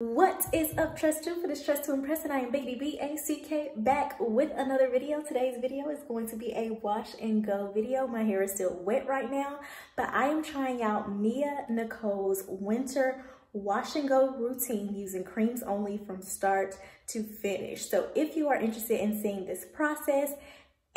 What is up, Trust to for this Tress to Impress, and I am Baby B-A-C-K back with another video. Today's video is going to be a wash and go video. My hair is still wet right now, but I am trying out Mia Nicole's winter wash and go routine using creams only from start to finish. So if you are interested in seeing this process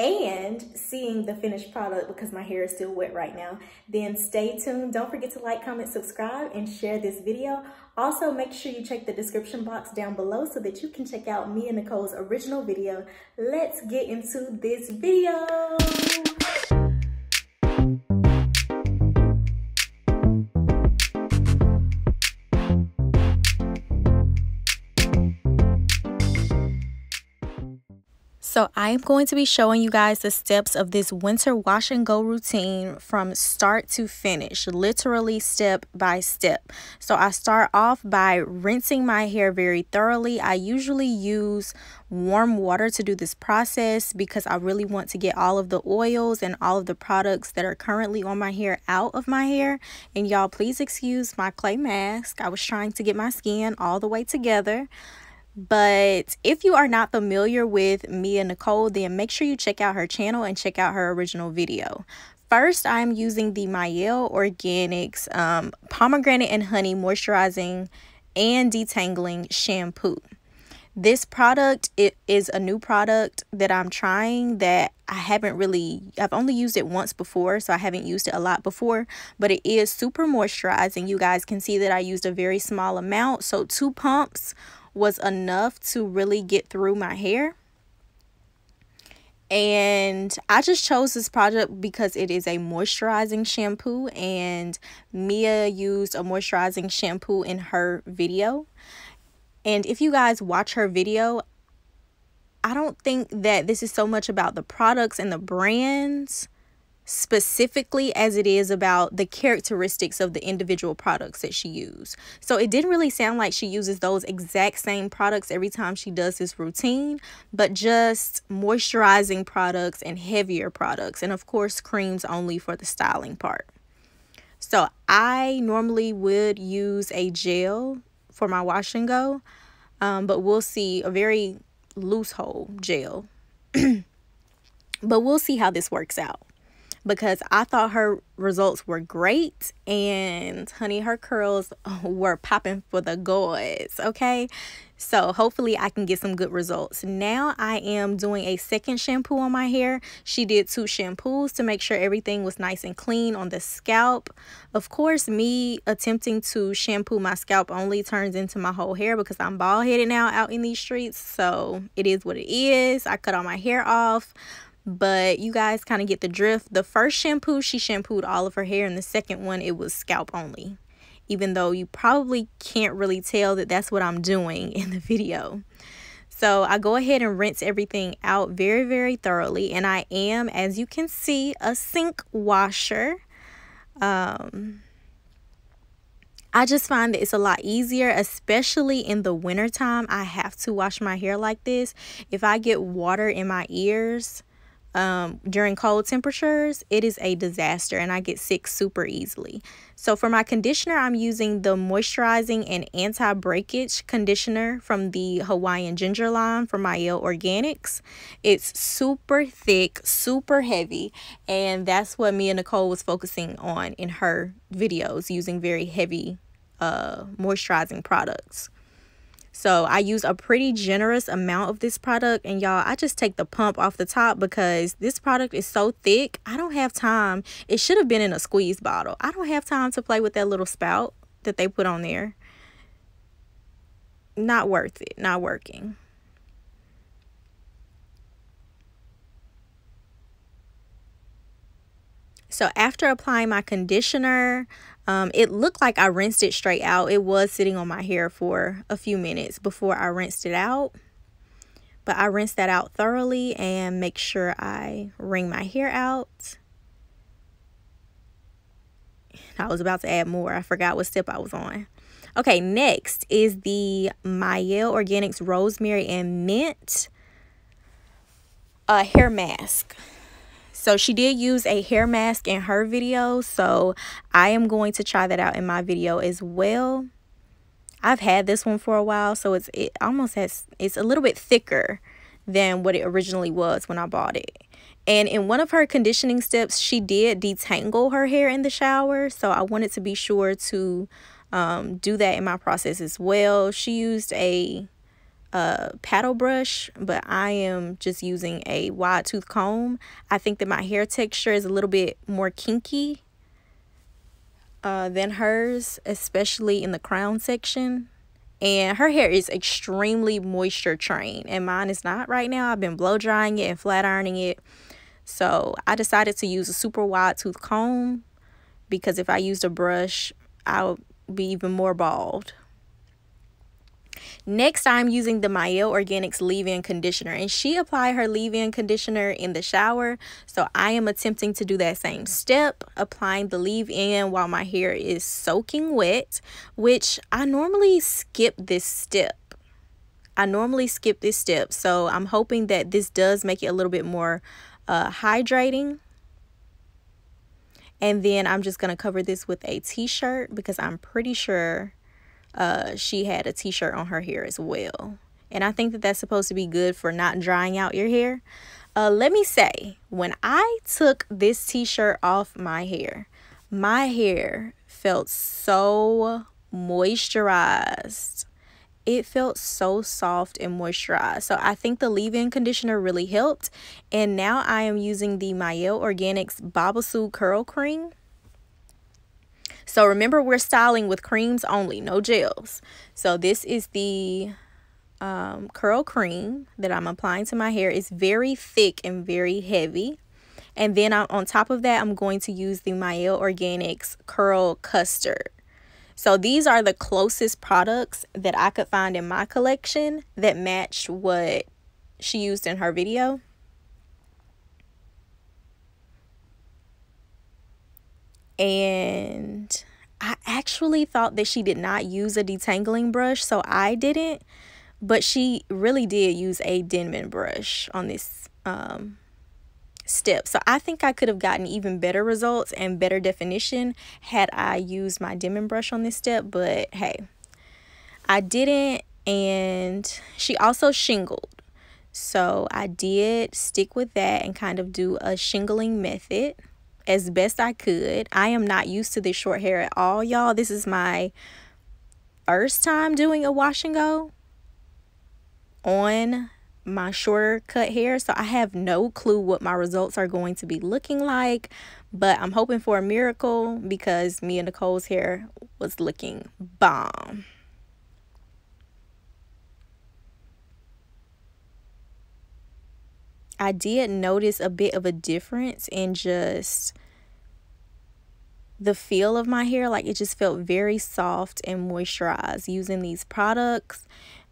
and seeing the finished product because my hair is still wet right now, then stay tuned. Don't forget to like, comment, subscribe, and share this video. Also, make sure you check the description box down below so that you can check out Mia Nicole's original video. Let's get into this video. So I am going to be showing you guys the steps of this winter wash and go routine from start to finish, literally step by step. So I start off by rinsing my hair very thoroughly. I usually use warm water to do this process because I really want to get all of the oils and all of the products that are currently on my hair out of my hair. And y'all please excuse my clay mask. I was trying to get my skin all the way together. But if you are not familiar with Mia Nicole, then make sure you check out her channel and check out her original video. First, I'm using the Mielle Organics um, Pomegranate and Honey Moisturizing and Detangling Shampoo. This product it is a new product that I'm trying that I haven't really I've only used it once before so I haven't used it a lot before but it is super moisturizing you guys can see that I used a very small amount so two pumps was enough to really get through my hair. And I just chose this product because it is a moisturizing shampoo and Mia used a moisturizing shampoo in her video. And if you guys watch her video, I don't think that this is so much about the products and the brands specifically as it is about the characteristics of the individual products that she used. So it didn't really sound like she uses those exact same products every time she does this routine, but just moisturizing products and heavier products. And of course, creams only for the styling part. So I normally would use a gel for my wash and go, um, but we'll see a very loose hole gel. but we'll see how this works out. Because I thought her results were great and honey her curls were popping for the goods okay so hopefully I can get some good results. Now I am doing a second shampoo on my hair. She did two shampoos to make sure everything was nice and clean on the scalp. Of course me attempting to shampoo my scalp only turns into my whole hair because I'm bald headed now out in these streets. So it is what it is. I cut all my hair off. But you guys kind of get the drift. The first shampoo, she shampooed all of her hair, and the second one, it was scalp only. Even though you probably can't really tell that that's what I'm doing in the video. So I go ahead and rinse everything out very, very thoroughly. And I am, as you can see, a sink washer. Um, I just find that it's a lot easier, especially in the wintertime. I have to wash my hair like this. If I get water in my ears, um, during cold temperatures, it is a disaster and I get sick super easily. So for my conditioner, I'm using the moisturizing and anti-breakage conditioner from the Hawaiian Ginger line from Mielle Organics. It's super thick, super heavy, and that's what Mia Nicole was focusing on in her videos using very heavy uh, moisturizing products. So I use a pretty generous amount of this product. And y'all, I just take the pump off the top because this product is so thick. I don't have time. It should have been in a squeeze bottle. I don't have time to play with that little spout that they put on there. Not worth it. Not working. So after applying my conditioner, um, it looked like I rinsed it straight out. It was sitting on my hair for a few minutes before I rinsed it out. But I rinsed that out thoroughly and make sure I wring my hair out. I was about to add more. I forgot what step I was on. Okay, next is the Mielle Organics Rosemary and Mint uh, hair mask. So she did use a hair mask in her video. So I am going to try that out in my video as well. I've had this one for a while, so it's it almost has it's a little bit thicker than what it originally was when I bought it. And in one of her conditioning steps, she did detangle her hair in the shower. So I wanted to be sure to um, do that in my process as well. She used a, a paddle brush, but I am just using a wide tooth comb. I think that my hair texture is a little bit more kinky uh, than hers, especially in the crown section. And her hair is extremely moisture trained, and mine is not right now. I've been blow drying it and flat ironing it. So I decided to use a super wide tooth comb because if I used a brush, I would be even more bald. Next, I'm using the Mielle Organics leave-in conditioner and she applied her leave-in conditioner in the shower. So I am attempting to do that same step, applying the leave-in while my hair is soaking wet, which I normally skip this step. I normally skip this step. So I'm hoping that this does make it a little bit more uh, hydrating. And then I'm just going to cover this with a t-shirt because I'm pretty sure uh, she had a t-shirt on her hair as well. And I think that that's supposed to be good for not drying out your hair. Uh, let me say, when I took this t-shirt off my hair, my hair felt so moisturized. It felt so soft and moisturized. So I think the leave-in conditioner really helped. And now I am using the Mielle Organics Babassu Curl Cream. So remember, we're styling with creams only, no gels. So this is the um, curl cream that I'm applying to my hair. It's very thick and very heavy. And then I, on top of that, I'm going to use the Mielle Organics Curl Custard. So these are the closest products that I could find in my collection that matched what she used in her video. And I actually thought that she did not use a detangling brush, so I didn't. But she really did use a Denman brush on this um, step. So I think I could have gotten even better results and better definition had I used my Denman brush on this step. But hey, I didn't. And she also shingled. So I did stick with that and kind of do a shingling method as best I could. I am not used to this short hair at all, y'all. This is my first time doing a wash and go on my shorter cut hair so i have no clue what my results are going to be looking like but i'm hoping for a miracle because Mia Nicole's hair was looking bomb I did notice a bit of a difference in just the feel of my hair. Like it just felt very soft and moisturized using these products.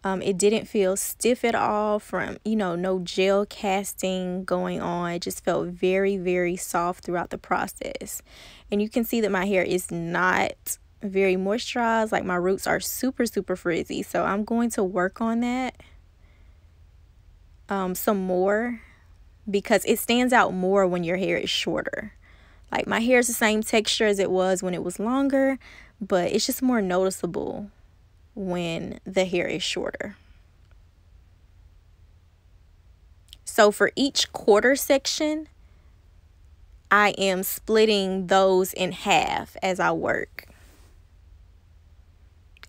Um, it didn't feel stiff at all from, you know, no gel casting going on. It just felt very, very soft throughout the process. And you can see that my hair is not very moisturized. Like my roots are super, super frizzy. So I'm going to work on that um, some more because it stands out more when your hair is shorter. Like my hair is the same texture as it was when it was longer, but it's just more noticeable when the hair is shorter. So for each quarter section, I am splitting those in half as I work.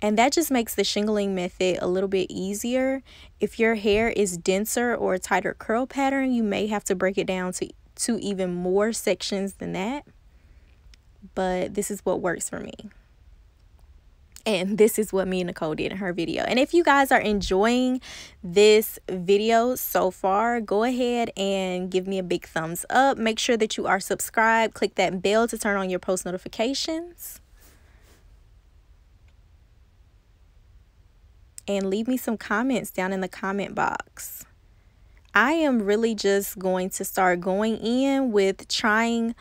And that just makes the shingling method a little bit easier. If your hair is denser or a tighter curl pattern, you may have to break it down to, to even more sections than that. But this is what works for me. And this is what Mia Nicole did in her video. And if you guys are enjoying this video so far, go ahead and give me a big thumbs up. Make sure that you are subscribed. Click that bell to turn on your post notifications. And leave me some comments down in the comment box. I am really just going to start going in with trying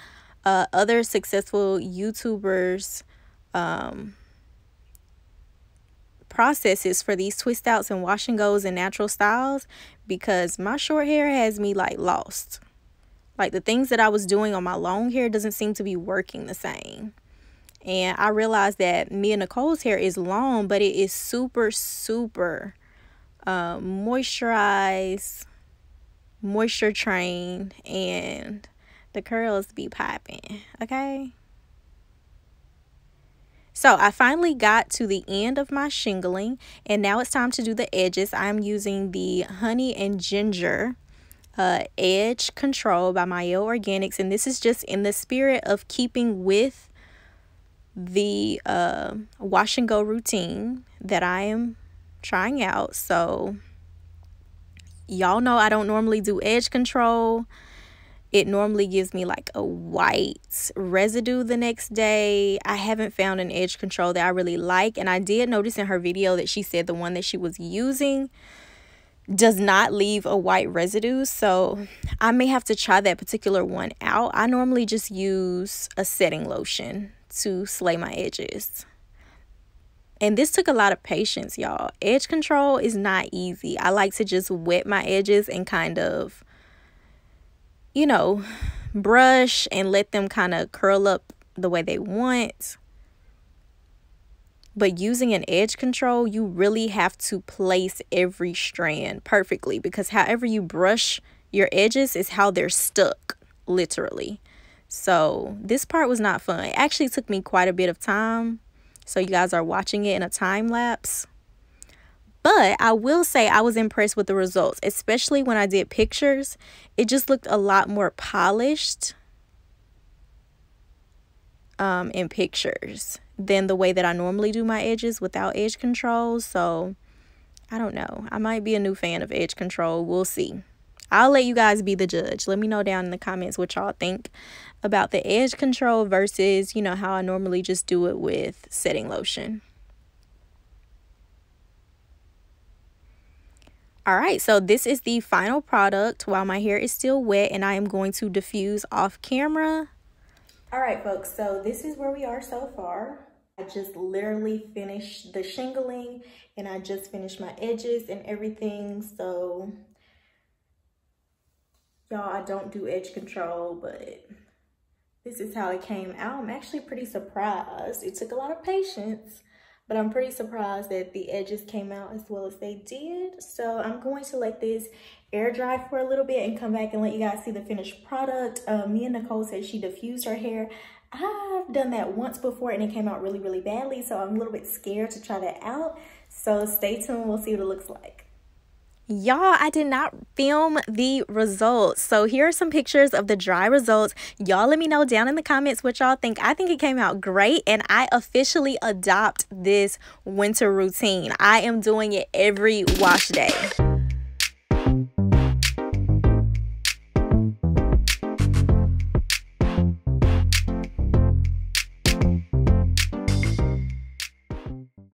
uh, other successful YouTubers um, processes for these twist outs and wash and goes and natural styles because my short hair has me like lost. Like the things that I was doing on my long hair doesn't seem to be working the same. And I realized that Mia Nicole's hair is long, but it is super, super uh, moisturized, moisture trained, and the curls be popping. Okay. So I finally got to the end of my shingling and now it's time to do the edges. I'm using the Honey and Ginger uh, Edge Control by Mielle Organics and this is just in the spirit of keeping with the uh, wash and go routine that I am trying out. So y'all know I don't normally do edge control it normally gives me like a white residue the next day. I haven't found an edge control that I really like. And I did notice in her video that she said the one that she was using does not leave a white residue. So I may have to try that particular one out. I normally just use a setting lotion to slay my edges. And this took a lot of patience, y'all. Edge control is not easy. I like to just wet my edges and kind of you know, brush and let them kind of curl up the way they want. But using an edge control, you really have to place every strand perfectly because however you brush your edges is how they're stuck, literally. So this part was not fun. It actually took me quite a bit of time. So you guys are watching it in a time lapse. But I will say I was impressed with the results, especially when I did pictures. It just looked a lot more polished um, in pictures than the way that I normally do my edges without edge control. So I don't know. I might be a new fan of edge control. We'll see. I'll let you guys be the judge. Let me know down in the comments what y'all think about the edge control versus, you know, how I normally just do it with setting lotion. All right, so this is the final product while my hair is still wet and I am going to diffuse off camera. All right, folks, so this is where we are so far. I just literally finished the shingling and I just finished my edges and everything. So y'all, I don't do edge control, but this is how it came out. I'm actually pretty surprised. It took a lot of patience but I'm pretty surprised that the edges came out as well as they did. So I'm going to let this air dry for a little bit and come back and let you guys see the finished product. Uh, and Nicole said she diffused her hair. I've done that once before and it came out really, really badly. So I'm a little bit scared to try that out. So stay tuned. We'll see what it looks like. Y'all, I did not film the results. So here are some pictures of the dry results. Y'all let me know down in the comments what y'all think. I think it came out great and I officially adopt this winter routine. I am doing it every wash day.